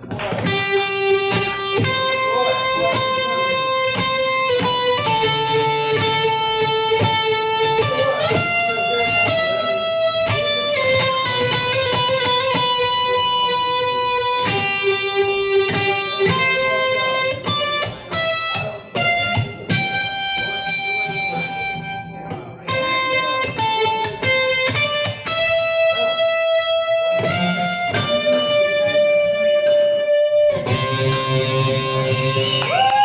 Thanks. Woo!